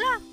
চলো